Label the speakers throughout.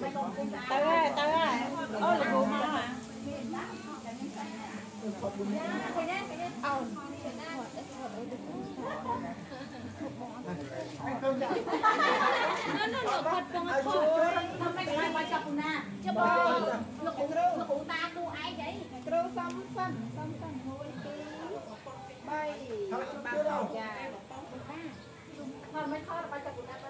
Speaker 1: rồi tới rồi ô là cô mà hả
Speaker 2: ចាំបងលោកគ្រូលោកគ្រូតាគូឯងអី
Speaker 1: គ្រូសំសិនសំសិន1 2 3ចា
Speaker 2: ថតមិនថតបើចាប់គូតាបើណា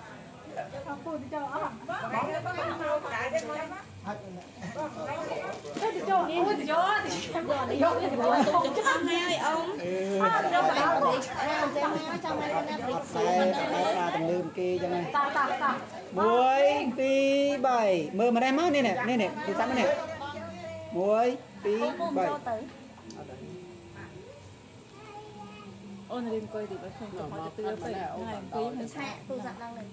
Speaker 3: mơ kia cho này
Speaker 1: muối
Speaker 4: tí bảy. Mơ mà đây mất nè nè nè nè,
Speaker 2: thì sẵn nè.
Speaker 4: Muối tí
Speaker 3: bảy.
Speaker 1: Ôn lên coi thì vẫn không có tư vậy này quý mình sẽ
Speaker 2: tôi dặn đang lên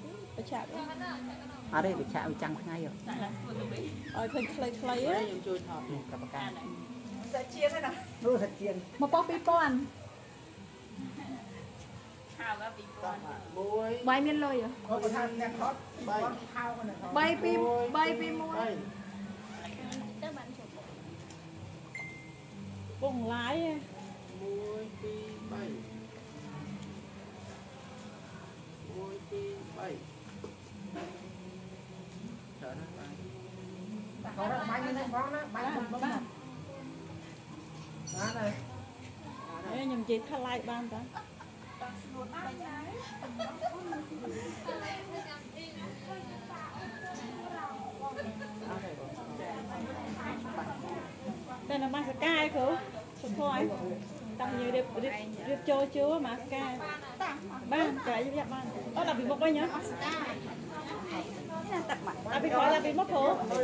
Speaker 1: ក់ឲ្យ
Speaker 5: អត់ទេវិឆាឲ្យចាំងថ្ងៃហ៎
Speaker 1: ឃើញខ្លីខ្លីៗ
Speaker 5: ខ្ញុំជួយថតនេះកម្មការសាច់ជាងណានោះសាច់ជាង
Speaker 1: មកប៉ោះ2000
Speaker 5: មួយ
Speaker 1: បាយមានលុយ
Speaker 5: អត់ថាអ្នកថតបីខោណា
Speaker 1: បាយពីបាយពីមួយ
Speaker 5: បី
Speaker 1: បងឡាយ
Speaker 5: មួ គាត់បាយមានផងណាបាយខ្ញុំបងណាបានហើយ
Speaker 1: អេខ្ញុំនិយាយថ្លៃបានតាតែនមកសកាយគ្រូសុខហើយតាំងយើង រៀបរៀបរៀបចូលជួមកសកាយបានក្រៃយកបានអូដល់ពីមុខវិញហ៎ដល់ពីក្រោយដល់ពីមុខគ្រូ
Speaker 2: តា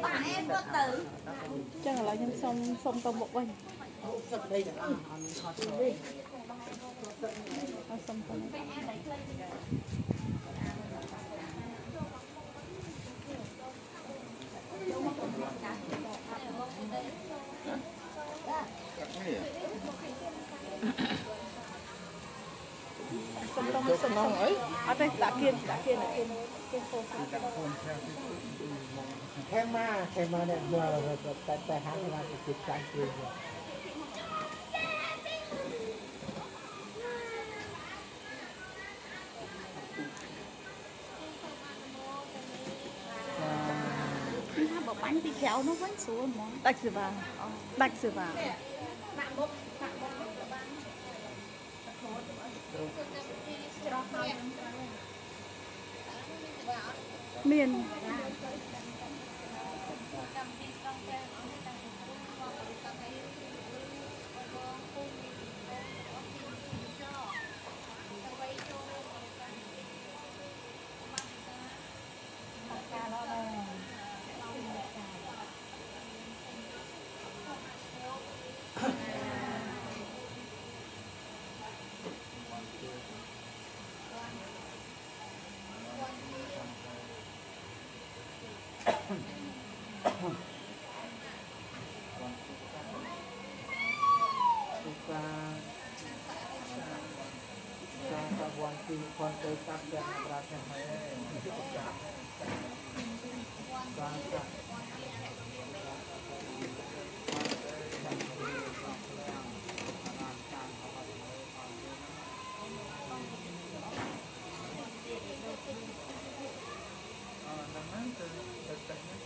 Speaker 2: អែមគាត់ទៅ
Speaker 1: ចឹងឥឡូវខ្ញុំសុំសុំទៅមុខវិញ
Speaker 5: ទឹកដីទាំងអស់អត់មានថតទេ
Speaker 1: អត់សុំទៅ សុំទៅសុំសុំអីអត់ទេដាក់គៀនដាក់គៀនដាក់គៀនគៀនពោធិ៍
Speaker 5: ខេម៉ាខេម៉ានេះមើលតែតែហាត់ថាគេចាញ់គេ
Speaker 2: ថាបើបាញ់ពីក្រៅនោះវិញស្រួលហ្មង
Speaker 1: ដាច់សេវាដាច់សេវា
Speaker 2: ដាក់មុខដាក់មុខទៅបានច្រោះហើយ
Speaker 1: មាន
Speaker 5: ទុកាសា សវ័នទីផនទៅតាមទាំងប្រាថ្នាហើយបានចាអឺហ្នឹងទៅទៅតែនេះ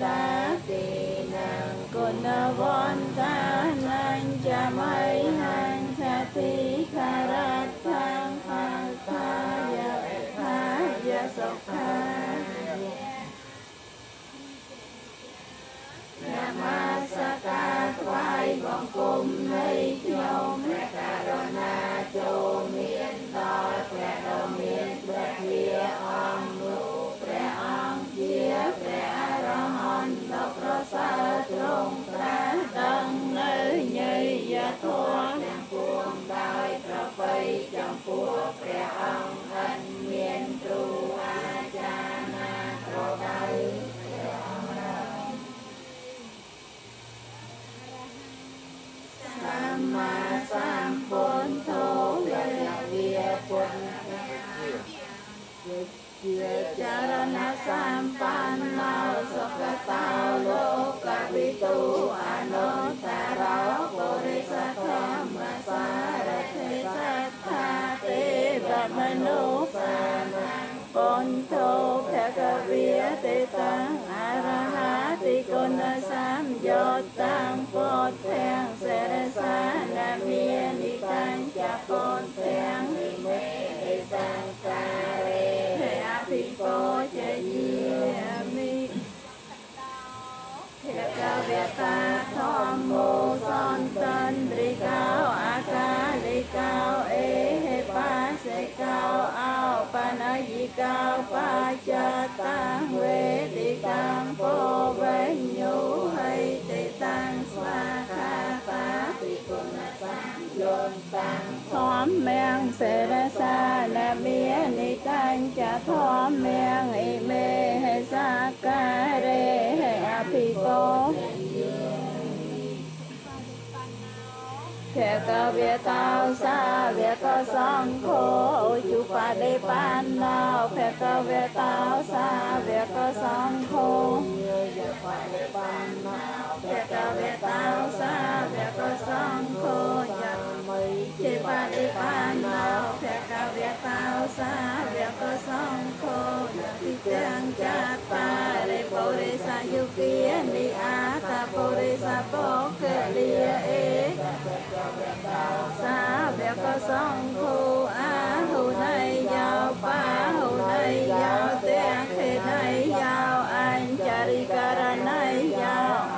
Speaker 2: ta
Speaker 6: tì nàng con na von ta cha mai han cha ti kha ra thang pha ta ya ha ya sok ha Namasaka thoái vọng cùng lấy nhau mẹ ta đô na ពោះព្រះអ វមនុស្សសានាបុញធោភគវិទេតាំងអរហតិគុណសម្យោតាំងពុទ្ធទាំងសេរសានមាននិកាញ្ចពុទ្ធទាំងនិមេសង្ការេអភិពោជយាមិភគវតាធម្មោសន្តន្រិកោអាកា សេកោអោបណយិកោបាចតាវេតិតាំពោវេញញោហិតិតាំស្វាខាតាពិគុណសម្យោតាំងធម្មងសេរសានមាននិតាំចធម្ម ងអ៊ីមេហេសាការេហេអភិពោភគវតោសាវកសង្ឃោជុបដិបណ្ណោភគវតោសាវកសង្ឃោភគវតោសាវកសង្ឃោយមិជាបដិបណ្ណោភគវតោសាវក xá bẹt có sông khu á này giao phá hù này giao tiếng khi này giao anh chà ri này giao.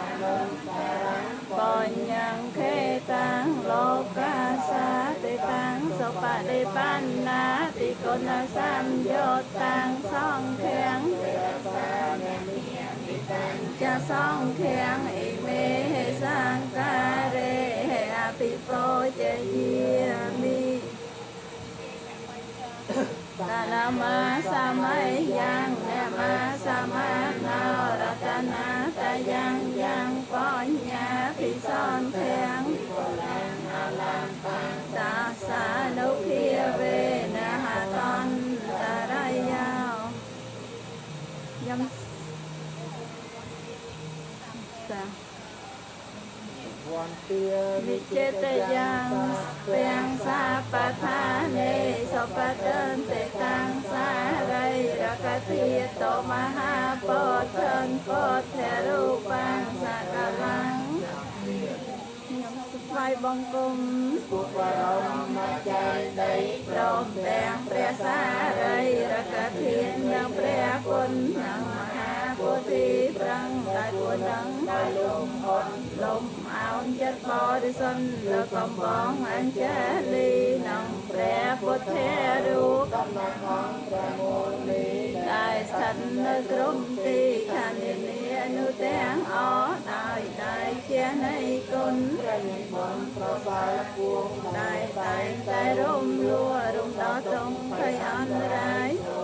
Speaker 6: Còn nhân khê tăng lô ca xa tê tăng sô pa đê ban na tì con na sam vô tăng song khen cha song khen y mê sang ca rê happy birthday dear me Talama samay e yang nema sama nao ratana tayang yang ponya pison thang lang alam ta sa lúc kia về na hà ton, ta ra yao.
Speaker 3: ន្ទា
Speaker 6: និចេតយ៉ាងទាំងសាបថានេសពតន្តិតាំងសារីរកតិតមហាពុទ្ធនពុទ្ធរូបាំងសកលាំងខ្ញុំស្វ័យបង្គំ
Speaker 3: ពុទ្ធបរមចៃដី
Speaker 6: ព្រមទាំងព្រះសារីរកធានយ៉ាងព្រះគុណយ៉ាងមហា ពុទ្ធិប្រឹងតែគួរដឹងដោយលំអនលំអោនចិត្តបរិសុទ្ធលើកំបងអញ្ចាលីនឹងព្រះពុទ្ធរូប
Speaker 3: កំណត់អង្គព្រះមូលនី
Speaker 6: ដែលស្ថិតនៅក្រុមទីឋាននានុទាំងអស់ដោយដែលជានៃគុណ
Speaker 3: ព្រះនិមន្តប្រសើរពួង
Speaker 6: ដែលតែងតែរំលួរំដល់ត្រង់ភ័យអន្តរាយ
Speaker 3: ហើយខ្ញុំបានសូម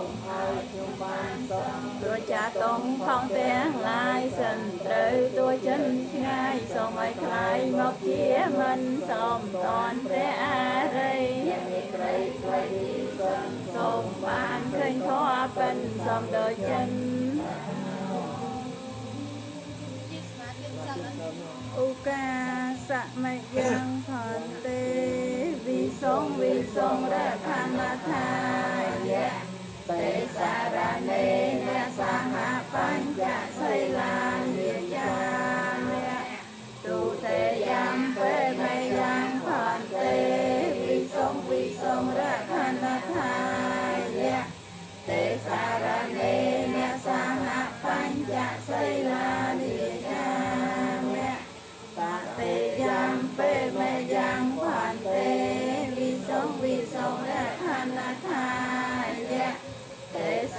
Speaker 6: ព្រោះចាតងផងទាំងឡាយសិនត្រូវទួចិនឆ្ងាយសូមឲ្យខ្លាយមកជាមិនសូមតនព្រះអរិយ
Speaker 3: ត្រីត្រីសិន
Speaker 6: សូមបានឃើញធម៌ពិនសូមដូចចិនឧកាសមយ៉ាងផនទេវិសងវិសងរខណថាយៈទេ សា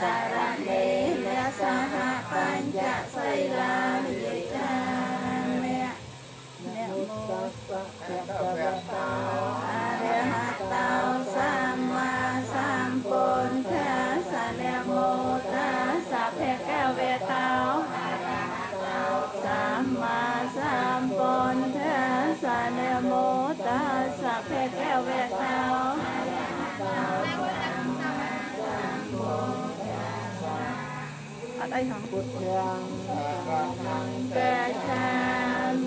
Speaker 6: สารเนนะสหปัญญาไสลามิจามเนโมตัสสะภะคะวะตอะระหะโตสัมมาสัมพุทธัสสะนะโมตัสสะภะควะตอ
Speaker 3: สัมมาสัมพุทธัสนะโมตัสสะ
Speaker 6: ภะควะโต อะไรหัพุท
Speaker 3: ธังภะคะ
Speaker 6: วั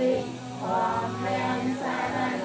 Speaker 6: ลิความเป็นสาร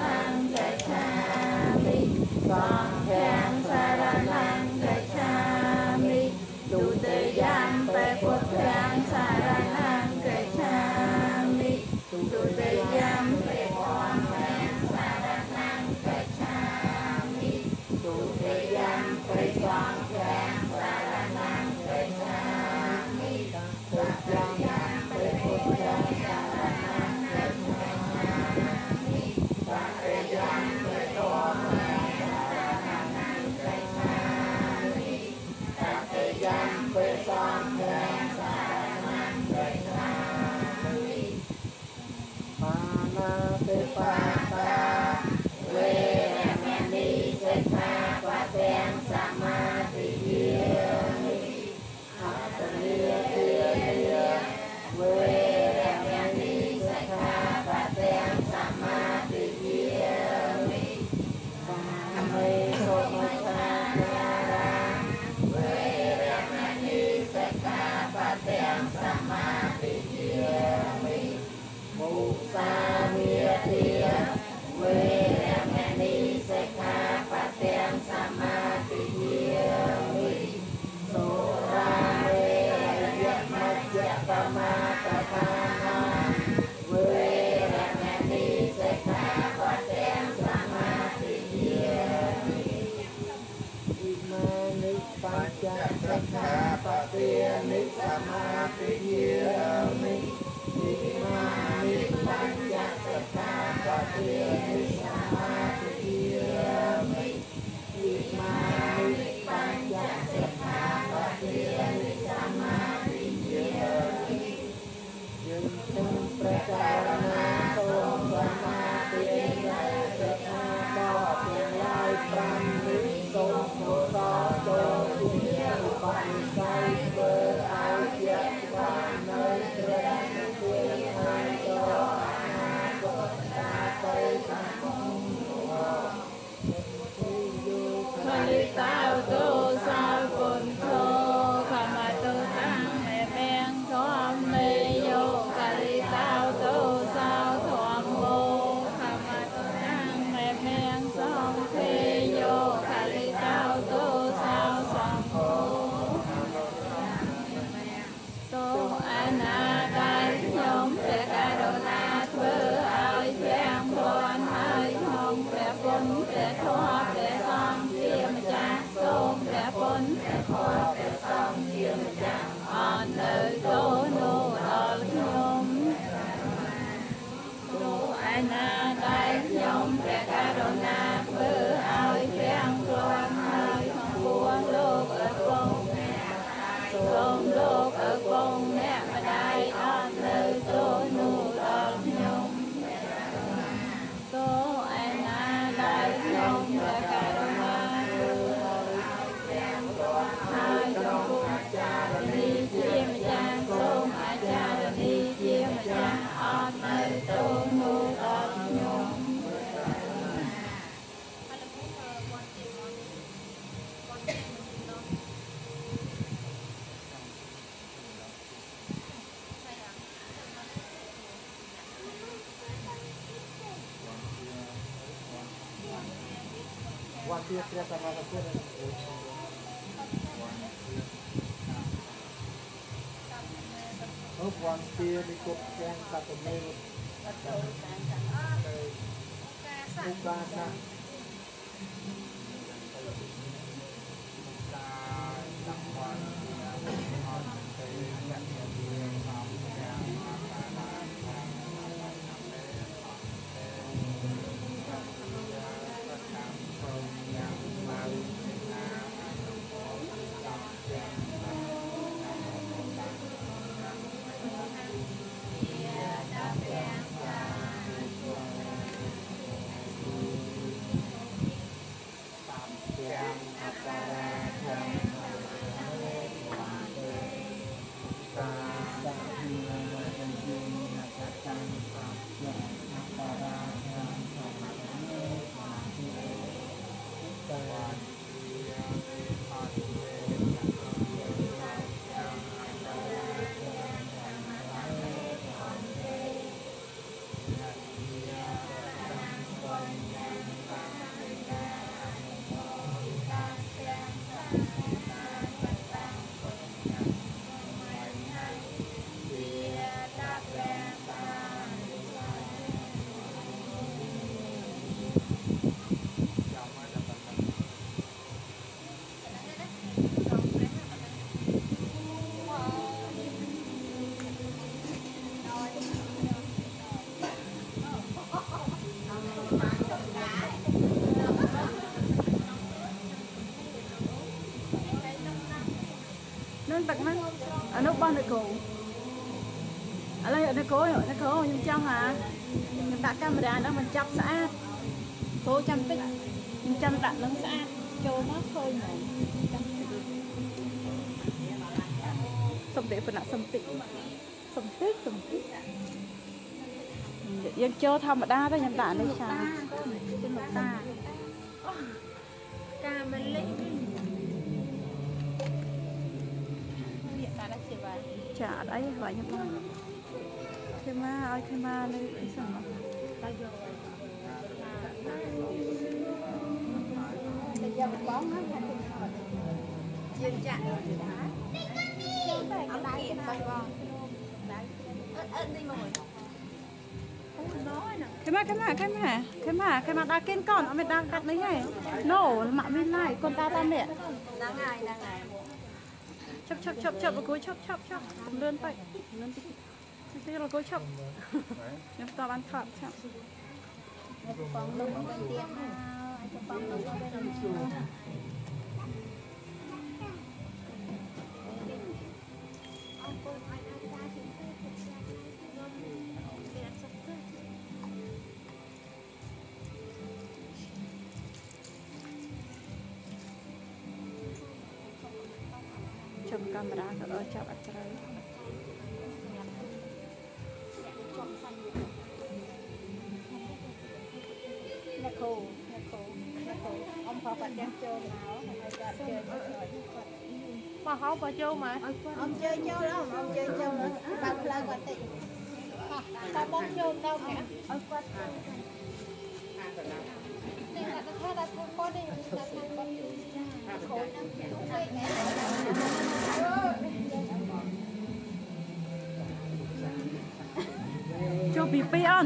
Speaker 6: తీర్థ తర్వాత អូវងស្ទីនេះគប់ទាំងសា
Speaker 3: ប់មេលោ
Speaker 6: កការសាក់ នោះ
Speaker 3: បោះ
Speaker 1: នៅគោឥឡូវនៅគោនៅគោខ្ញុំចង់ហាខ្ញុំដាក់កាមេរ៉ាហ្នឹងបញ្ចប់ស្អាតគោចាំតិចខ្ញុំចាំដាក់នឹងស្អាតចូលមកឃើញហ្មងចាំតិចសំតិប៉ុណ្ណាសំតិសំតិសំតិយើងចូលធម្មតាទៅខ្ញុំដាក់
Speaker 7: នេះ
Speaker 1: ចាអត់អីបាយខ្ញុំខ្ញុំមកឲ្យខ្ញុំមកលើអីសិ
Speaker 7: នមកបាយយក
Speaker 2: តែយកបងហ្នឹង
Speaker 7: ជឿចាក់ដែរបាយអត់ដែរបងបងដែរអត់អត់នេះមកខ្ញុំមក
Speaker 1: ខ្ញុំមកខ្ញុំមកខ្ញុំមកខ្ញុំមកដាក់គេនកូនអត់មានដាក់កាត់នេះទេណូម៉ាក់មានឡាយគាត់ដាក់តាមនេះ
Speaker 7: ហ្នឹងហើយហ្នឹងហើយ
Speaker 1: ប់ឈប់ឈប់ឈប់លោកគួយឈប់ឈប់ឈប់កុំលឿនទៅលឿនតិចតិចលោកគួយឈប់ខ្ញុំតបានថតឈប់
Speaker 7: បងលុបវិញទៀតណាអាចបងលុបវិញ
Speaker 1: កាមេរ៉ាក៏អត់ចាប់អត់ត្រូវ
Speaker 2: អ្នកគ្រូអ្នកគ្រូអ្នកគ្រូអ៊ំក៏បាត់ចាំចូលមកហើយគាត់ជើញគាត់
Speaker 7: មកហៅបើចូលមក
Speaker 2: អ៊ំជើញចូលអ៊ំអ៊ំជើញចូលបើកផ្លូវគាត់តិចតែបងចូលទៅម្នាក់ឲ្យគាត់តែតែថាតែធ្វើគាត់ទេតែថាគាត់ ចាគ្រូហ្នឹងទុកពេកមែន
Speaker 1: ចូលពី2អូន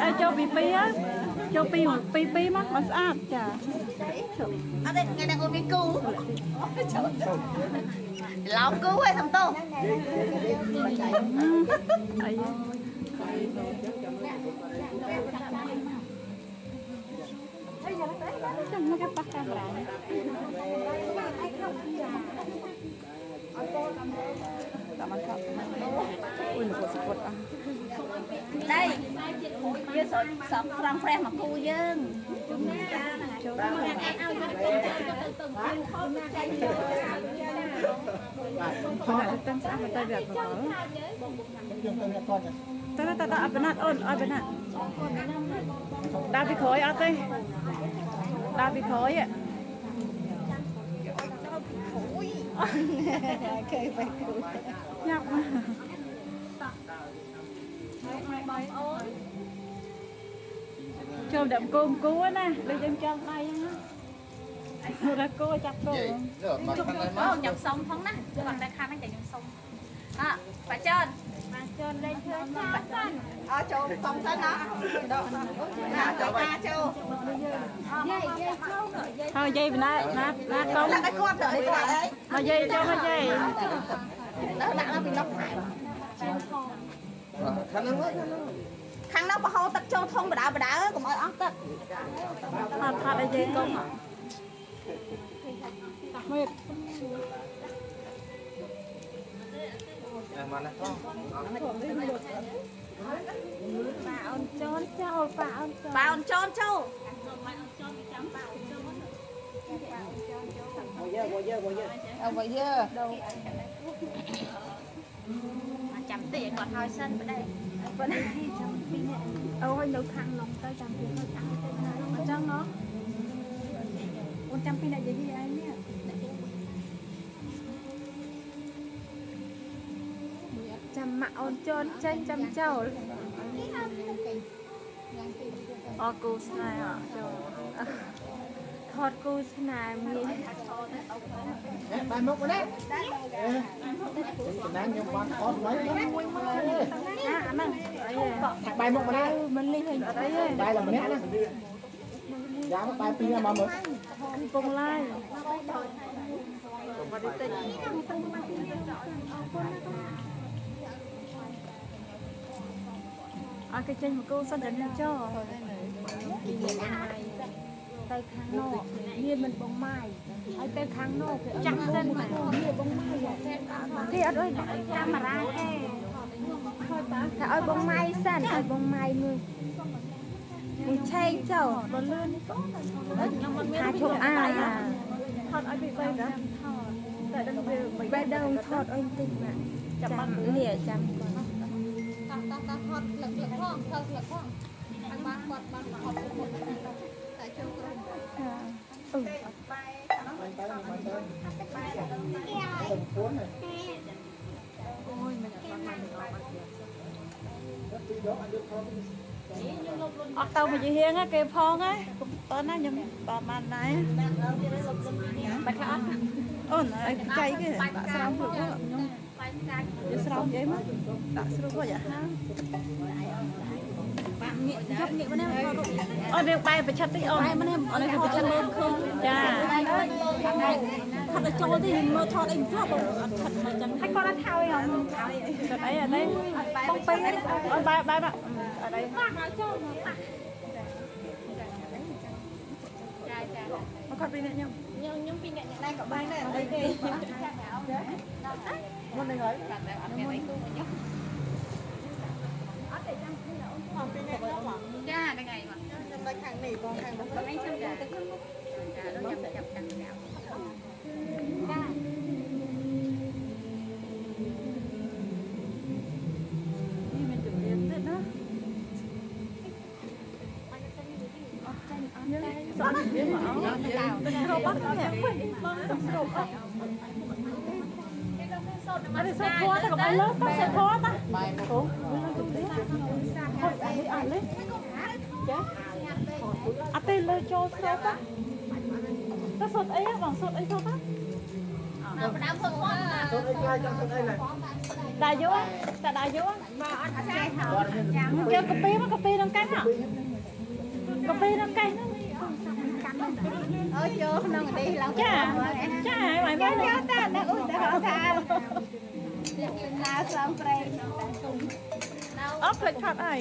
Speaker 1: តែចូលពី2ហ៎ចូលពីពី2មកមកស្អាតចា
Speaker 7: អត់ទេថ្ងៃណាអូនមានគូឡោមគូឯងសំតោ
Speaker 1: អី ចាំមកប៉ះកាមេរ៉ាតាមមកថតអូយលោកសុពតអស់
Speaker 7: ដៃយើងស្រោចសំស្រង់ហ្វ្រេសមកគូយើងចាហ្នឹង
Speaker 1: ចូល
Speaker 7: ហើយអាចឲ្យយកទៅទៅទៅខំចាញ់ចូល
Speaker 1: ខោតាំងស្អាតទៅវាអត់មកតើតើតើអបណាត់អូនអបណាត់ដើរពីក្រោយអត់ទេ ដើរពីក្រោយហ៎
Speaker 2: គេបែកគ្រូ
Speaker 1: ញ៉ាប់មកចូលដាក់គោមគូណាដូចយើងចង់ដៃហ្នឹងណាគោចាប់គោ
Speaker 7: អូខ្ញុំសុំផងណាគាត់តែខាងហ្នឹងតែខ្ញុំសុំអ่ะបាច ន
Speaker 2: បានជន់លេងធ្វើចាសិន
Speaker 7: អើចូលសុំសិនណាដកណាចូលតាចូល
Speaker 2: យាយយាយចូលយាយ
Speaker 1: ហើយយាយបណ្ណាណាណាកុំ
Speaker 7: ដាក់ឲ្យគាត់ទៅនេះគាត់អី
Speaker 1: មកយាយចូលមកយាយ
Speaker 7: ដល់ដាក់ដល់ពីនោះខែ
Speaker 8: ខាងហ្នឹង
Speaker 7: ខាងនោះបោះទឹកចូលធុងបដាបដាកុំឲ្យអស់ទឹក
Speaker 1: ថតថតឲ្យយាយកុំមើ ល
Speaker 8: មកណា
Speaker 2: ប៉ាអូនជន់ចូលប៉ាអូនចូល
Speaker 7: បើអូនចូលចូល
Speaker 8: មកយើមកយើមកយើ
Speaker 7: អើបើយើចាំតិចឲ្យគាត់ហើយសិនប្តី
Speaker 2: អូយនៅខាងនំទៅចាំពីមកអាទៅណា
Speaker 1: អញ្ចឹងហ៎អូនចាំពីអ្នកយាយឯងនេះ
Speaker 2: ចាំម៉ាក់អូនជន់ចេញចាំចូល
Speaker 1: អរគូស្នេហ៍អត់ចូល
Speaker 2: ថតគូស្នេហ៍មាន
Speaker 8: បាយមុខមកណាចំណាញ់ខ្ញុំបានអត់ໄວ
Speaker 1: ណាអាហ្នឹងអីហ៎
Speaker 8: ថាបាយមុខមកណា
Speaker 2: មិននេះ
Speaker 1: អត់អីទេ
Speaker 8: បាយឡើងម្នាក់ណាយ៉ាមកបាយពីរមកមើល
Speaker 1: កំពុងឡាយអត់គេ ឲ្យគេចេញមកគូសិនតែនឹងចោល
Speaker 7: ទៅខាងនោះមានមិនបងម៉ាយឲ្យទៅខាងនោះគេចាស់សិនមកមានបងម៉ាយគេអត់អុយកាមេរ៉ាទេតែឲ្យបងម៉ាយសិនឲ្យបងម៉ាយមើលនេះឆេងចោលបើលឿន
Speaker 1: នេះខ្ញុំមិនមាន
Speaker 7: ថាជប់អា
Speaker 1: ថតឲ្យពីបីណាថតតែដឹងវា
Speaker 7: បីដងថតអុយតិចណាចាំបាត់នេះចាំគាត់
Speaker 2: តោះតោះតោះថតលឹកលឹកផងថតលឹកផងហើយបានគាត់បានថតគ្រប់តែចូលក្រុម
Speaker 7: អឺ
Speaker 1: អត់ទៅមកយីហៀងគេផងហ៎តើណាខ្ញុំបើបានដែរបាច់ខ្លះអត់អូនឲ្យចៃគេដាក់ស្រោមព្រោះខ្ញុំ យកស្រោមនិយាយមកដាក់ស្រួលគាត់យ៉ាហាងាកយកងាកមកនេះអូនរៀងបែប្រឆិតតិចអូនបែមកនេះអូននេះប្រឆិតមើលឃើញចាថតទៅចូលទីមើលថតអីមិនធ្លាប់អត់ថតមកចឹងហើយគាត់អត់ថោយហ៎ថតអីអត់ទេបងពេញអូនបែបែមកអត់អី
Speaker 2: ចាចា
Speaker 1: មកគាត់ពីអ្នកខ្ញុំ
Speaker 2: ខ្ញុំខ្ញុំពីអ្នកដែរក៏បានដែរអត់ទេមុននឹងហើយប្រាប់តែអត់មាន អីគូមកខ្ញុំចាហ្នឹងហើយមកខ្ញុំនៅខាងនេះបងខាងនោះហ្នឹងខ្ញុំចាទៅខាងនោះចាខ្ញុំចាប់ចាំចាំចា
Speaker 1: នេះមានជំនាញទៀតណាសោះវាមកអត់ទៅរកបាត់នេះបងទៅស្រូបអត់អត់សេធัวទៅកុំឲ្យលើទៅសេធัวតាបាយមកអូហត់អានេះអត់លេចាអត់ទេលើចូលស្រូបតាទៅសុតអីបងសុតអីសុតតា
Speaker 2: ដល់ផ្ដើមផុតមក
Speaker 8: សុទ្ធអីខ្លាចចង់សុទ្ធអីឡើយ
Speaker 1: ដាយយោតាដាយយោ
Speaker 2: មកអត់ចេះហៅ
Speaker 1: យកកាពីមកកាពីនឹងកាច់កាពីនឹងកាច់ហ្នឹង
Speaker 2: អើចូលក្នុងនេះឡើង
Speaker 1: ចាចាហើយមកមក
Speaker 2: តានៅឧទាហរណ៍ថាណាសំប្រេងនៅតែទុំនៅ
Speaker 1: អត់ភ្លេចខាត់អី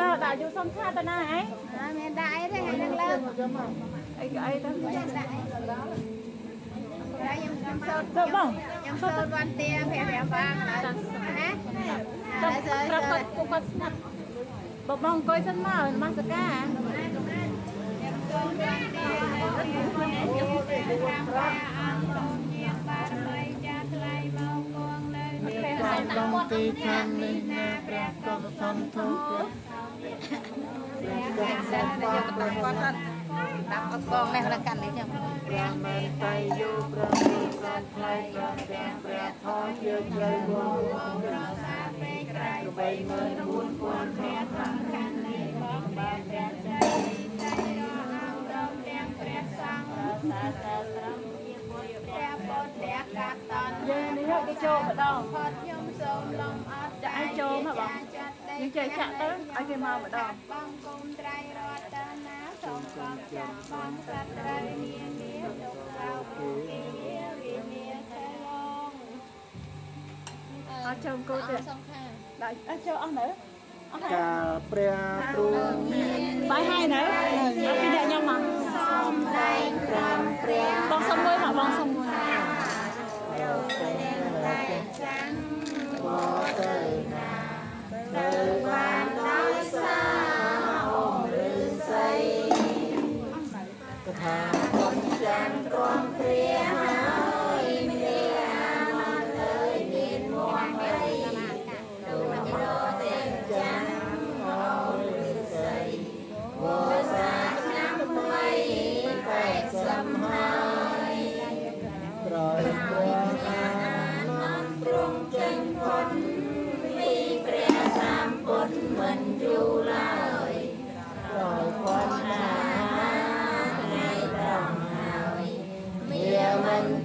Speaker 1: តើដាក់យកសំខាតទៅណាហ៎
Speaker 2: មាន ដាក់អីទេហើយនឹងលើក
Speaker 1: អីអីទៅ
Speaker 2: ដាក់អីហើយខ្ញុំខ្ញុំសូត្រ
Speaker 1: ទៅបង
Speaker 2: ខ្ញុំសូត្រវត្តទាប្រាប្រាបាងឡើយណា
Speaker 1: ទៅ
Speaker 2: ហើយសើ
Speaker 1: ប្រាប់គាត់គាត់ស្ងាត់បងបងអង្គុយសិនមកនមស្ការ
Speaker 8: តាមដងទីឋាននេះណាព្រះកុសលធម៌ព្រះព្រះសម្បត្តិព្រះគាត់
Speaker 2: ដាក់អត់កងនេះរកាន់នេះចាំ
Speaker 8: ព្រះមែនតៃយោព្រះវិស័យផ្លៃព្រះព្រះព្រះធម៌ជាជ្រៅវងវងរសាពេក្រៃបីមើលពួនពួនព្រះធម្មខាន់នេះបងបានព្រះចៃចៃរងដល់ទាំងព្រះសង្ឃរសាសាស្រំជាពុទ្ធព្រះពុទ្ធព្រះកតន
Speaker 1: យើងនេះគេចូលម្ដង
Speaker 2: ផតខ្ញុំសូមលំអត់
Speaker 1: ចាក់ឲ្យចូលមកបង យើងចេះចាក់ទៅឲ្យគេមកម្ដង
Speaker 2: បងគុំត្រៃរតនាសូមកប់ចាស់បងសត្វត្រូវនានាទុកក្រៅគីវិញ្ញាទៅឡង
Speaker 1: អត់ចូលគោទៀត
Speaker 2: សង្ខារ
Speaker 1: ដាក់អត់ចូលអស់នៅអស់ហើយ
Speaker 8: កាលព្រះទ្រង់មាន
Speaker 1: បាយហើយនៅអត់ពីអ្នកខ្ញុំមក
Speaker 2: សំដែងប្រាំព្រះ
Speaker 1: បងសុំមួយមកបងសុំមួយ
Speaker 2: តែចាំ
Speaker 8: កថា
Speaker 2: ចាំទ្រាំ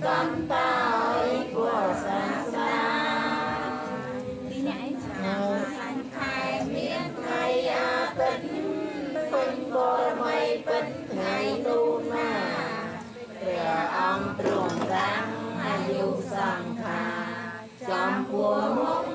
Speaker 2: បន្តឲ្យពួកសាសនា
Speaker 8: ពីអ្ន
Speaker 2: កឯងឆ្នាំសានខែមានថ្ងៃអាទិត្យ
Speaker 6: ពេញបរមីពេញថ្ងៃនោះណាព្រះអង្គទ្រង់រាំងអាយុសង្ខាចំពោះមុខ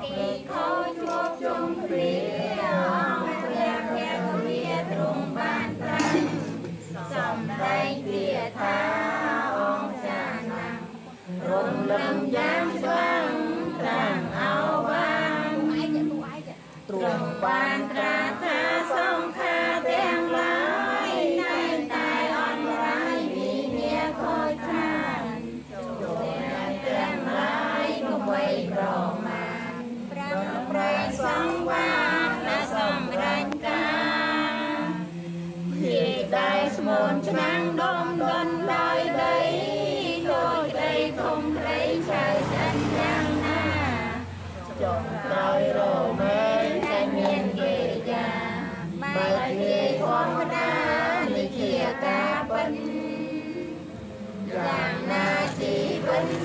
Speaker 6: ពីខោជួបជុំគ្នាព្រះព្រះគម្រាទ្រង់បានត្រាស់សំដែងគាថា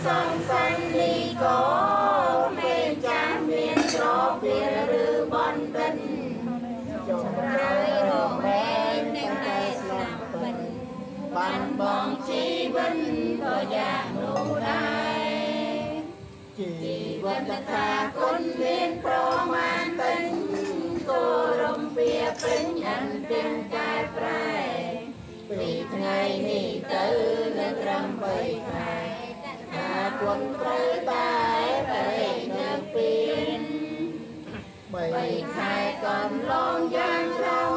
Speaker 6: សំសាញ់លីក៏មេចាស់មានក្របវាឬបណ្ឌិតចុងក្រោយរមែងនឹងតែស្លាប់ពិនបានបងជីវិតក៏យ៉ាងនោះដែរជីវិតថាគុណមានប្រមាណពេញគោរពវាពេញអានទាំងកែប្រែពីថ្ងៃនេះទៅនឹងត្រឹម3ខែ គុណត្រូវតែពេកនឹងពីនបីខែកំឡងយ៉ាងច្រើន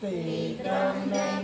Speaker 6: Be drum.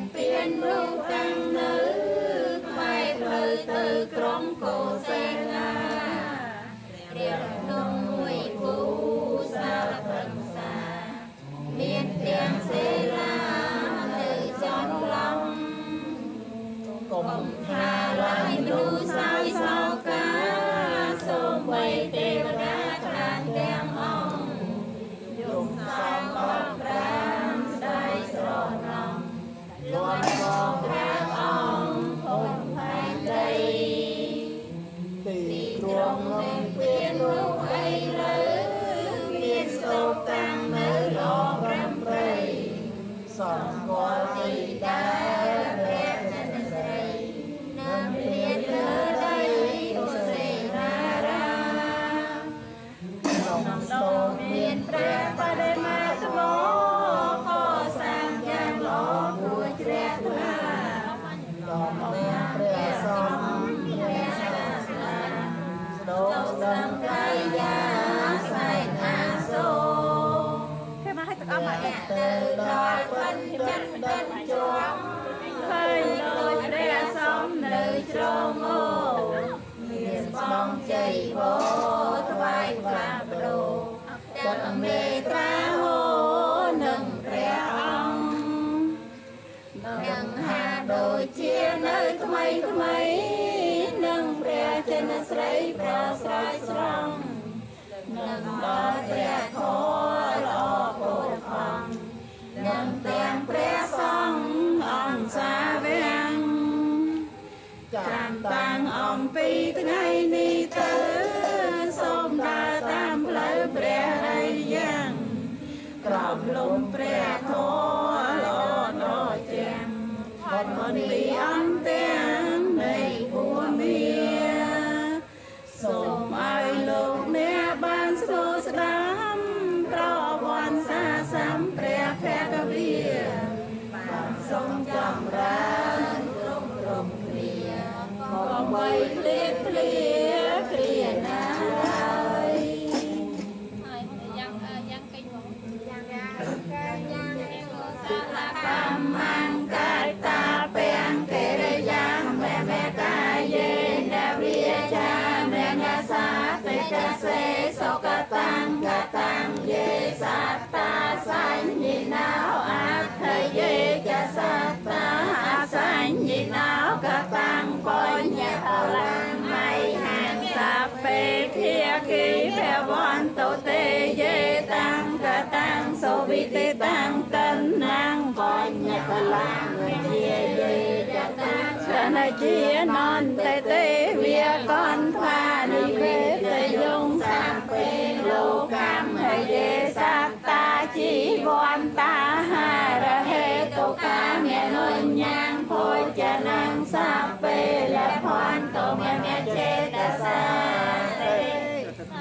Speaker 6: នជានន្តេទេវាកនថ្វានិវេតយងសំពេលោកម្មហេយេសត្តាជីវន្តាហារហេតុកាមេនុញ្ញងភោចនាងសាពេលភន្តមេមចេតសាទេ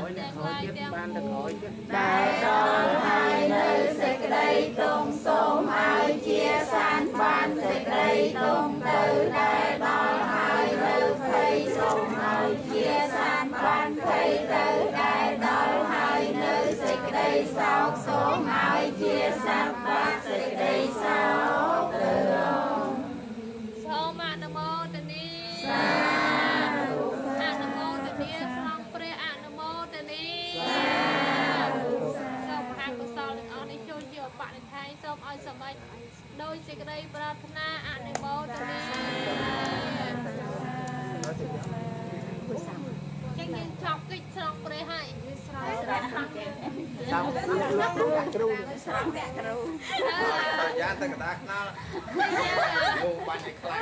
Speaker 2: បានទៅក្រោយទៀត
Speaker 6: ដែល សោកសូមឲ្យជាសានបានសេចក្តីសោកទៅ
Speaker 7: សូមអនុមោទនីអនុមោទនីក្នុងព្រះអនុមោទនីសូមមហាកុសលទាំងអស់នេះចូលជាបរិធាយសូមឲ្យសម្រេចដោយសេចក្តីប្រាថ្នាអនុមោទនីចឹងយើងចប់កិច្ចស្រង់ព្រះហើយស្រង់ស្រង់
Speaker 2: តោលក់គ្រូដាក់គ្រូ
Speaker 3: ស្រាប់ដាក់គ្រូ
Speaker 2: យ៉ាងតែកដាខ្នល់យោបាញ់ឲ្យខ្លាំង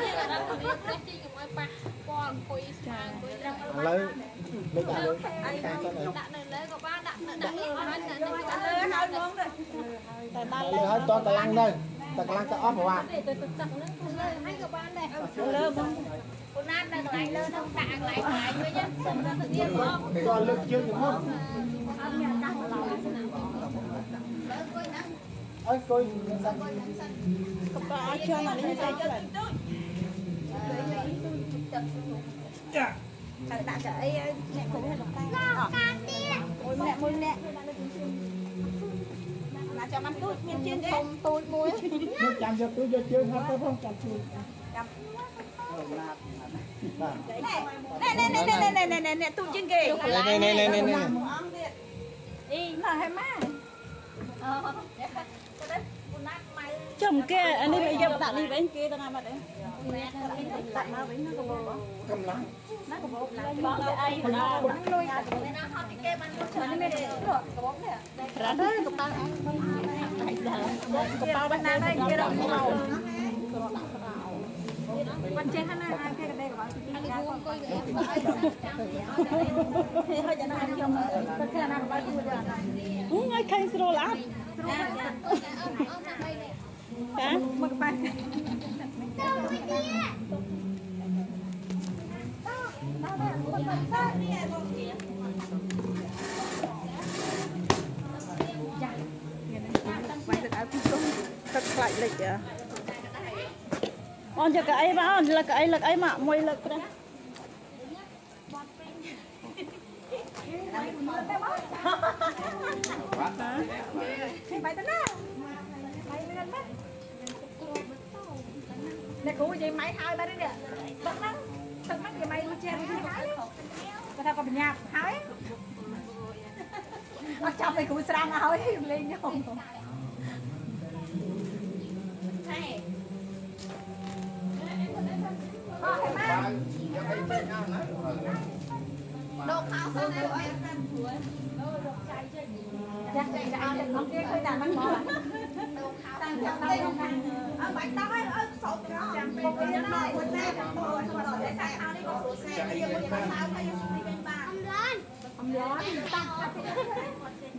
Speaker 7: ទៅជីកមួយប៉ះពាល់អង្គុយស្មាអង្គុយត្រឹម
Speaker 2: ឥឡូវមិនដាក់លើខាងគាត់
Speaker 7: ដាក់នៅលើក៏បានដាក់នៅដាក់នេះអត់ដាក់នៅដាក់
Speaker 3: លើហើយងងទៅតែដាក់
Speaker 2: លើហើយតន់កម្លាំងនៅតែកម្លាំងទៅអស់ប្រវត្តិ
Speaker 7: ទៅទឹកហ្នឹងលើហើយក៏បានដែរ
Speaker 3: លើបង
Speaker 7: គណាត់នៅកន្លែងលើនោះដាក់កន្លែងខ្លាយវិញហ្នឹង
Speaker 2: ទៅ
Speaker 3: ទៅទៀតបង
Speaker 2: តលើកជើងទៅមុខ Ôi coi
Speaker 3: nhắn
Speaker 2: xanh. Cặp
Speaker 3: đó ở trên là lấy cho lại. Dạ. Bạn bạn cái mẹ cũng
Speaker 2: là đọc tay. Ôi mẹ
Speaker 3: môi nè. Mà cho mắt tôi miên trên đấy. Không tôi môi. Nó chạm cho tôi cho chơi hết tôi không chạm tôi. Chạm. Nè nè nè nè nè nè nè nè tôi trên kìa. Nè nè nè nè nè. nè.
Speaker 2: mà hay má. Ờ
Speaker 3: chồng kia anh đi bây giờ tặng đi bên kia tao làm đấy tặng mà bên nó cũng bỏ cầm lắm nó cũng bỏ bỏ cái ai nó cũng lôi nó học cái kia mà nó mới được cái bóng này ra đó cũng tao cũng bao bên này đây kia đâu màu bạn chơi hắn là cái đây của bạn anh đi buông coi vậy thì hơi chẳng hạn chồng tất cả là bạn cũng được uống ngay khay sô la 啊，我我我买嘞。 ចាមកប៉ះទឹកខ្លាច់លិចអូនយកកៅអីមកអូនលើកកៅអីលើកអីមកមួយលើកព្រះបាត់ទៅណា នេះគ្រូនិយាយម៉ៃហើយបាទនេះទឹកហ្នឹងទឹកហ្នឹងនិយាយម៉ៃរសជាតិគាត់ថាគាត់បញ្ញាប់ហើយអត់ចាប់ឲ្យគ្រូស្រាំឲ្យលេងខ្ញុំហេ
Speaker 2: អស់ហើយម៉ាយកឲ្យទៅណាណា
Speaker 3: ដកខោសិនឲ្យអត់ខាន់ព្រួយដកចៃចេញចាក់ចៃដាក់អង្គគេឃើញតែមិនមក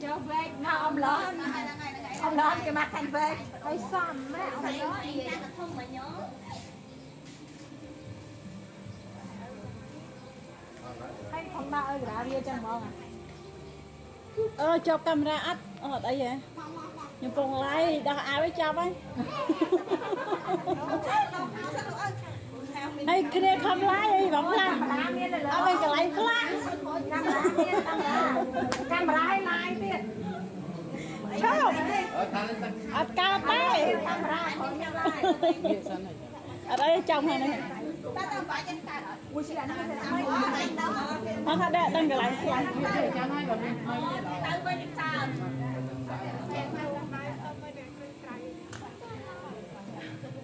Speaker 3: ចូលវែកមកអំឡនអំឡនគេមកខាងវែកឲ្យសំណាអំឡនតែធំមកញោឲ្យផងមកឲ្យក្រាវាចឹងហ្មងអឺចប់កាមេរ៉ាអត់អត់អីហ៎ ខ្ញុំពងឡាយដោះអាវឲ្យចាប់ហើយហើយគ្នាខំឡាយអីបងខ្លះអត់មានកន្លែងខ្លះកាមេរ៉ាមានកាមេរ៉ាឲ្យឡាយទៀតឈប់
Speaker 2: អើតានេះទឹក
Speaker 3: អត់កើតទេកាមេរ៉ាផងឡាយអត់អីចំហើយនេះមួយឆ្លាក់ហ្នឹងទៅឲ្យមកថាដាក់ដឹងកន្លែងខ្លះចាំឲ្យបើមានទៅវិញចោល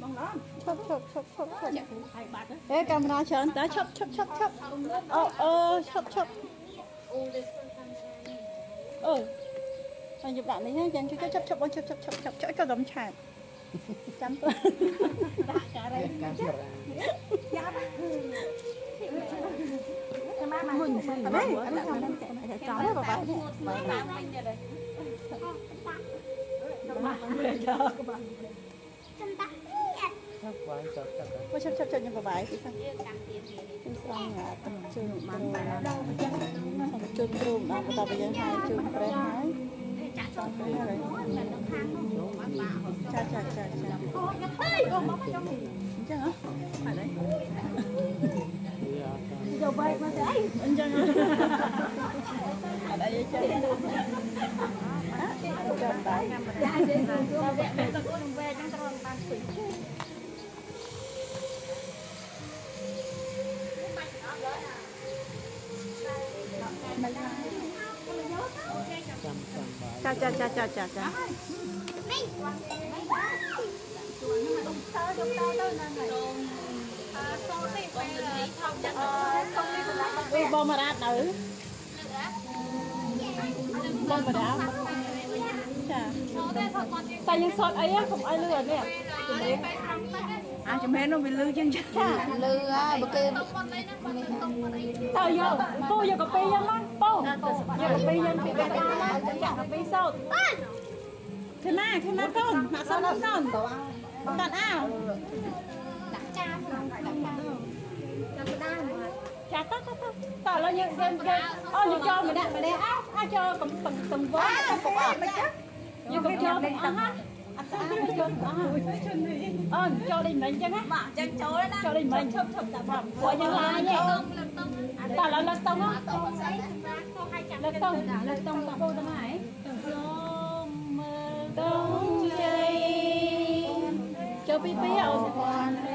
Speaker 3: នែកទៀតលើយសាការីខាងខតនោះបងឡំ
Speaker 1: ឈប់ឈប់ឈប់ឈប់ឈប់
Speaker 3: ហើយបាត់
Speaker 1: អេកាមេរ៉ាច្រើនតើឈប់ឈប់ឈប់ឈប់អូអឺឈប់ឈប់អឺហើយយកដាក់នេះណាចាំជួយឈប់ឈប់បងឈប់ឈប់ឈប់ឈប់ជួយក៏ដំឆាតចាំទៅ
Speaker 3: ដាក់ការី
Speaker 2: ការជារ
Speaker 3: មុនមុន
Speaker 1: អត់ទេអត់ទេចាំតែចោលបបាយនេះ
Speaker 3: មកតាមវិញទៅដែរមកទៅយកមក
Speaker 2: ថាបានចត់កាត់
Speaker 1: មកឈប់ឈប់ឈប់ខ្ញុំបបាយទីសិនខ្ញុំស្រង់អាតំជើងបានបានដល់អញ្ចឹងសំជើងព្រមដល់បន្តទៅយើងហើយជើងប្រេះហើយចាក់ចូលទៅហើយចាចាចាចា
Speaker 3: អូយហេអូមកមកចុះ
Speaker 1: អញ្ចឹងហ៎អត់ទេ
Speaker 3: យកបែកមកទៅអី
Speaker 1: អញ្ចឹងអត់អីចឹងចាំបាយ
Speaker 3: ចាយទេទៅវគ្គទៅគូនឹងវែកហ្នឹងត្រូវបានស្ពី
Speaker 2: ចាំចាំបាយ
Speaker 1: ចាចាចាចាចាចាវីបងមករ៉ាត់នៅបងមករ៉ាត់ចាតែយើងសតអីកុំឲ្យលឺអានេះ អាចមែននោះវាលឺជាងចា
Speaker 7: លឺហើយបើគេ
Speaker 1: តើយកពូយកកាពីយ៉ាងណាពូយកកាពីយ៉ាងពីបែបណាចាក់កាពីសតខណាខណាកូនមកសតមកសតតាត់អោ
Speaker 7: ដាក់ចាក្នុងដាក់ចាចាំផ្ដាំ
Speaker 1: ចាតតតតឡើយយើងយើងយើងអូយើងចូលម្នាក់ម្នាក់អោអាចចូលកំកំកំវល់ពុកអត់មិនចាយើងកំចូលអស់ណា អត់ស្អាតចូលអស់អូចូលដេញមិញចឹងណា
Speaker 3: មកចឹងចូលណា
Speaker 1: ចូលដេញមិញឈប់ឈប់តែបងព្រោះយើងឡាយទេតើឡើយលើកតុងណាលើកតុងលើកតុងពូទៅណាសូមមើលតុងជ័យចូលពីពីអូន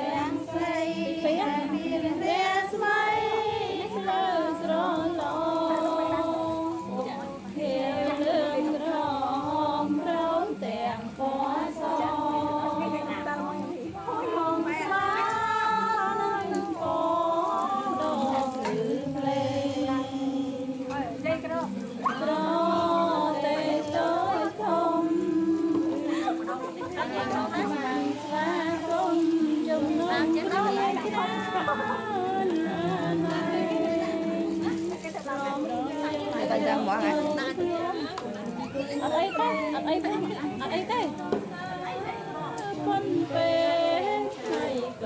Speaker 1: ទេអត់អីទេអត់អីទេគុនពេលហើយក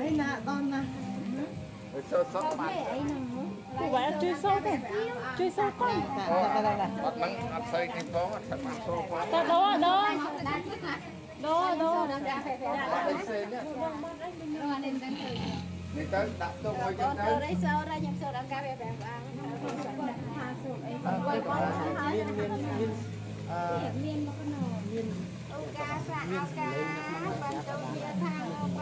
Speaker 1: អីណា
Speaker 2: ដល់ណាសូសតបាត់
Speaker 7: អីហ្នឹង
Speaker 1: គូបែជួយសូទេជួយសូកូន
Speaker 2: អត់ហ្នឹងអត់ស្អីទេផងអត់ស្បានសូផង
Speaker 1: តើដោដោ
Speaker 7: ដាក់ទឹកណា
Speaker 1: ដោដោ
Speaker 7: ដាក់ដាក់ពេលពេល
Speaker 2: អត់ស្អី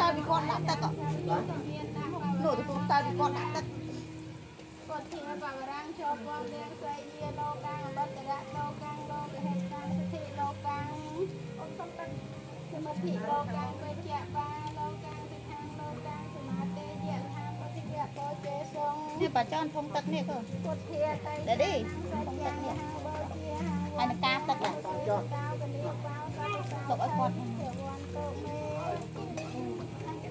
Speaker 7: តើពី
Speaker 3: គា
Speaker 8: ត់ដាក់ទឹកនោះទៅតើពីគាត់ដាក់ទឹក
Speaker 2: ពុទ្ធិបវរាំងចូលពងលៀងសៃយាលោកាំងបតរៈលោកាំងលោកហេតុកាំងសិទ្ធិលោកាំងអត់សំទឹកសមាធិលោកាំងវិជ្ជបាលោកាំងសិក្ខាលោកាំងសមាទេយៈហាពុទ្ធិយៈបោជេសង
Speaker 8: នេះបើចន់ធំទឹកនេះក៏
Speaker 2: ពុទ្ធិតៃ
Speaker 8: ដែរទេ
Speaker 2: សច្ចៈហាបោជាហា
Speaker 8: ហើយនឹងការទឹកដែរ
Speaker 2: ចោតោកលិបោសោសោ
Speaker 8: ទុកឲ្យគាត់
Speaker 2: វ័នតុមេ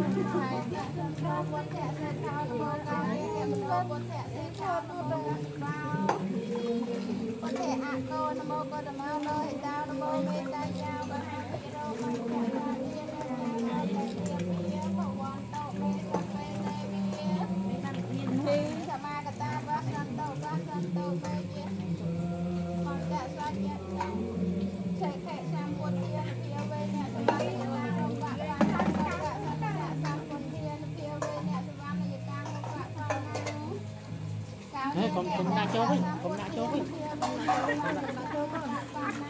Speaker 2: ដាស កុំកុំដាក់ចូលវិញកុំដាក់ចូលវិញ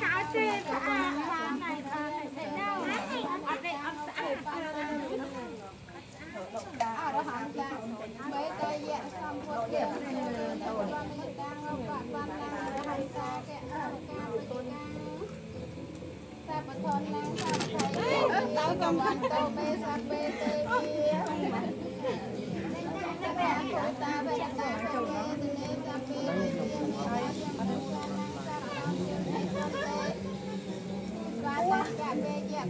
Speaker 2: កៅទេអាហាណៃថាទេណៅអត់ទេអត់ស្អាតអរហន្តចាមេតយៈសម្ពុទ្ធិតវនិតាងបបបណ្ណារហិតាកៈអរកាវិកាសាបធននាងសាបថៃដល់កំវន្តោមេសបេទេវីសកៈពុតា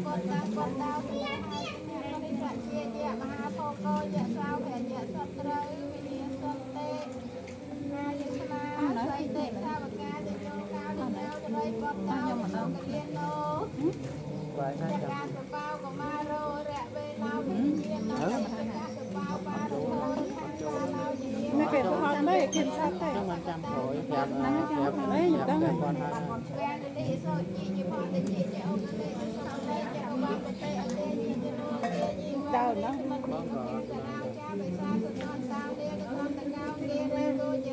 Speaker 2: កតតាកតតាវិហាហើយនិសជាយៈមហាភោគោយៈស្វាវភយៈសត្រូវវិនិសន្តេណាយស្មាសៃតេសាវកាទយោកោទយោទរៃបបតោមកលៀនណូ
Speaker 3: បាយណា
Speaker 2: ច
Speaker 3: ចាំ
Speaker 2: កាសបោកមារោរៈវេណោវិញ្ញាណោចកាសបោបារោខាងបាឡោជា
Speaker 6: មិនគេថតលេគេសាប់តែ
Speaker 3: មិនចាំក្រោយប្រាប់ប្រាប់ប្រាប់គាត់ថា
Speaker 2: ស្វែងលិសូជីជាផតជីជាអង្គលេជាសោលេជាអវបតេអតេជាជារោជាជី
Speaker 6: ដើរណា
Speaker 2: បងក៏កណៅចាបិសាសុនន្តោលេកតន្តកោលេរេរោជា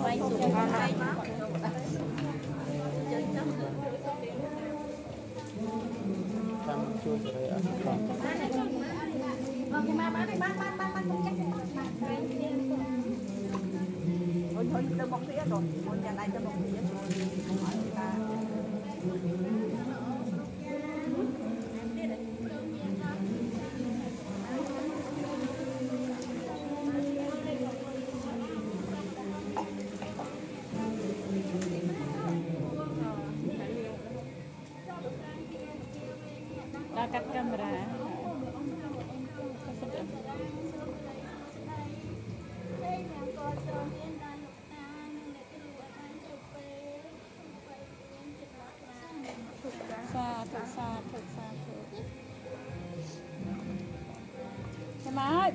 Speaker 3: ជួយសេរីអត់ខំ
Speaker 6: អូនហុញទៅមកទៀតអូនអូនចាំដៃទៅមក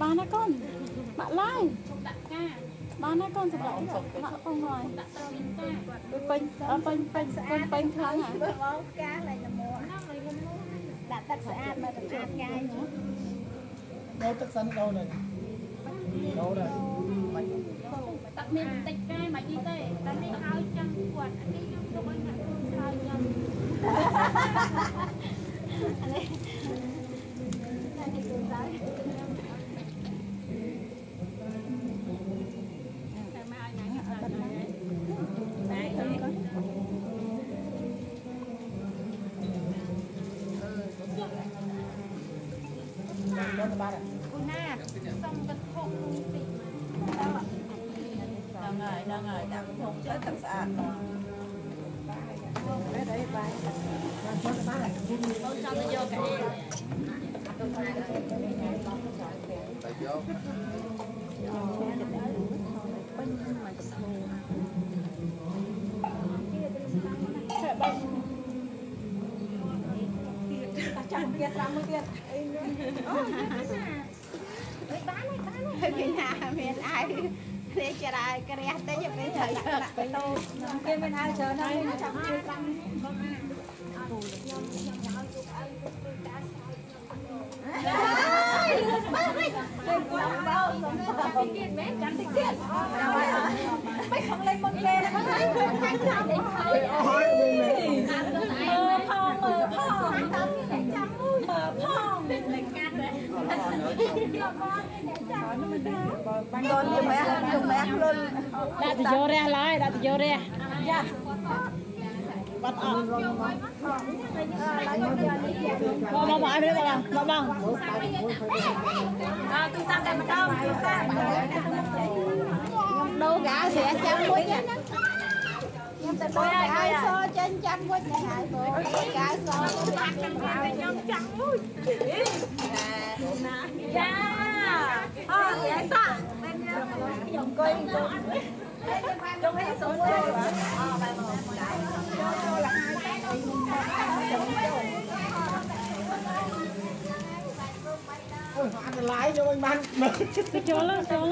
Speaker 2: ចាំម
Speaker 1: កហើយបានហើយកូនបាក់ឡើយ
Speaker 7: ដាក់ផ្កា
Speaker 1: បានហើយកូនសម្រាប់ទៀតបាក់ពងហើយ
Speaker 7: ដាក់ត្រង់មានផ្កា
Speaker 1: ដូចពេញអត់ពេញពេញពេញពេញខ្លាំងហ่ะ
Speaker 2: បងផ្កាឡើងល្មមដាក់ទឹកស្អាតមកទឹកស្អាតកាយនោះ
Speaker 8: đâu tất sân đâu này đâu này
Speaker 7: ដាក់មានបន្តិចផ្កាមកយីទេតែនេះឲ្យចឹងគាត់អានេះខ្ញុំទុកឲ្យអ្នកគ្រូឆ្លើយចឹង
Speaker 2: វាស្រា
Speaker 7: ប់មួយទៀតអី
Speaker 8: នោះអូយក
Speaker 7: ទៅណាវិញ
Speaker 1: បានហើយបានហើយ
Speaker 2: ពីណាមានអាយព្រេចរ៉ាយក្រះតិចពេលត្រូវដាក់ទៅគេមានអាយច្រើនហើយចាំជួយស្រាប់បងណាខ្ញុំខ្ញុំឲ្យជួយអីទៅដាក់ស្អាតខ្ញុំអើយបងវិញទៅគាត់បោ
Speaker 8: សុំទៅទៀ
Speaker 2: តមែនកាន់តិចទៀតអើយមិនខំលេងមុនគេហ្នឹងហើ
Speaker 7: យខាងខាងអូយ កាត់ដែរ
Speaker 1: កូនជំរះជំរះខ្លួន
Speaker 7: ដាក់ទៅយករះឡើយដាក់ទៅយករះ
Speaker 8: bắt ăn rồi mà
Speaker 7: ប ងបងបងឲ្យនេះបងបងបង
Speaker 2: à tôi sang đây mà đâu tôi sang đâu gà sẽ chăm quýt á nhưng tại bữa gà so trên chăm quýt này hại bữa gà so nhóm chăm quýt dạ ờ sẽ sao dùng coi trong cái số quýt ờ bài một cho là
Speaker 8: ôi ăn lái cho anh ban
Speaker 7: ទៅចូលទៅចូល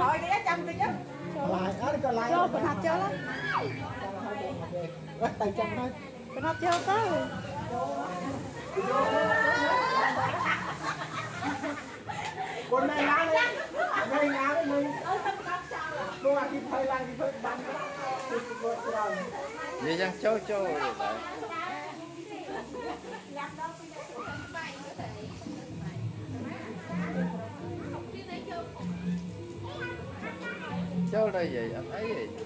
Speaker 8: lái đó có lái
Speaker 1: cho phần hạt cho lắm
Speaker 8: Bắt tay chân thôi.
Speaker 1: Cái nó chưa có
Speaker 8: Con này lá lên Đây lá lên mình Cô à kịp thời Lang, kịp thời bắn
Speaker 5: Vậy chăng châu châu. Châu đây vậy, anh thấy vậy.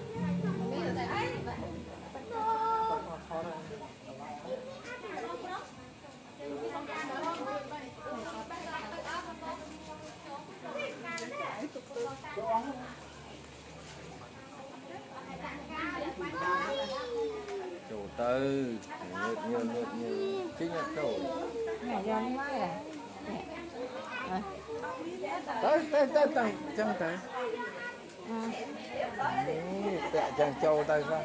Speaker 5: À. tay tay tay chân tay chàng châu tay
Speaker 7: qua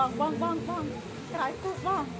Speaker 7: បងបងបងប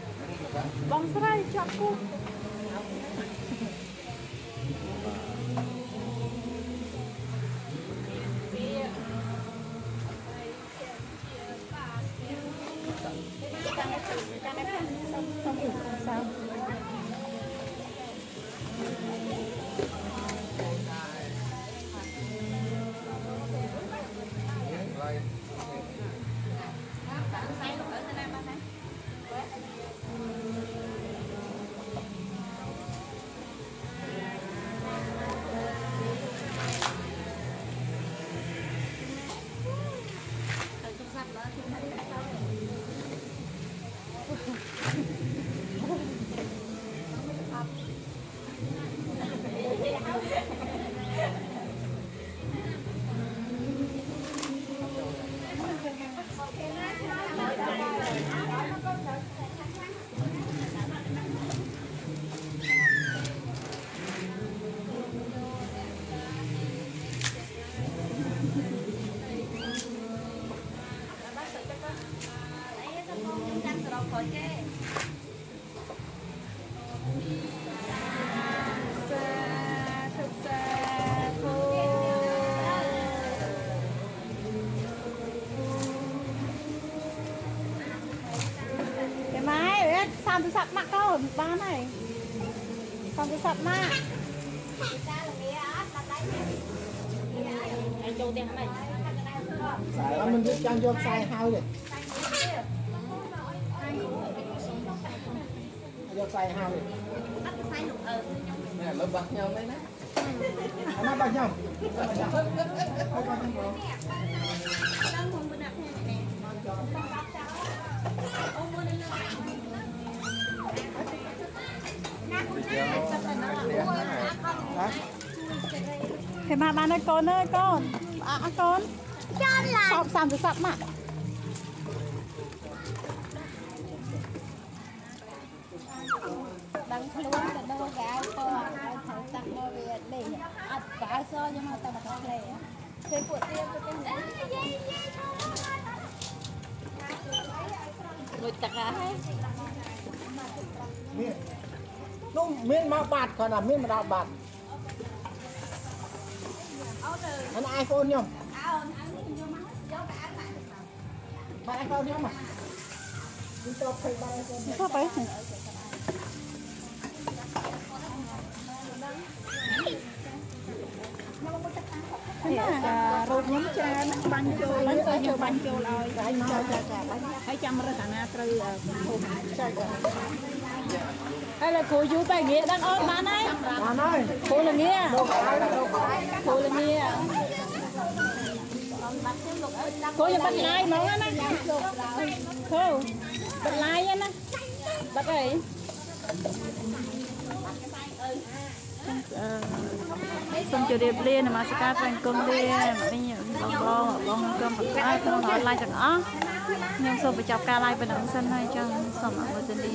Speaker 7: sao tôi sắp mắc đâu ba này sao tôi sắp mắc anh châu tiền này
Speaker 8: ខ្សែអត់មិនយកចាំយកខ្សែហើយទេយកខ្សែហើយទេណែលើបាក់ខ្ញុំនេះណាអាណាបាក់ខ្ញុំបាក់ខ្ញុំហើយបាក់ខ្ញុំ
Speaker 7: thế mà bạn ơi con ơi con à à, con sao sao tôi sắp mắc
Speaker 2: ដឹងខ្លួន ទៅដូរកៅពណ៌ហើយត្រូវតាំងមកវាលេអត់កៅសខ្ញុំមកតែមកលេឃើញពួកទៀតទៅទេ
Speaker 7: rồi tặc à
Speaker 8: មា ននោះមានមកបាត់គាត់ថាមានមកដល់បាត់អាន iPhone ខ្ញុំបាត់ iPhone ខ្ញុំមកខ្ញុំត្រូវឃើញបាត់ iPhone
Speaker 7: sao vậy
Speaker 1: thế là rụt nhóm cha nó banh vô nó có cho banh vô rồi
Speaker 8: ចាញ់មកចាចាបាញ់
Speaker 1: ហើយចាំរកអាណាត្រូវភូមិ
Speaker 8: ចា ចា
Speaker 7: hay là cô chú bài nghĩa đang ôn bạn ấy
Speaker 8: បានហើយ
Speaker 7: cô là nghĩa
Speaker 8: លោកហើយលោកហើយ
Speaker 7: cô là nghĩa cô là bật lại nó á nè cô bật lại á nè bật ấy សូមជម្រាបលានមស្ការព្រះអង្គមលានេះបងបងបងកំប្រកាសក្នុងអនឡាញទាំងអស់ខ្ញុំសូមបញ្ចប់ការ live ប៉ុណ្ណឹងសិនហើយចង់សូមអរគុណលា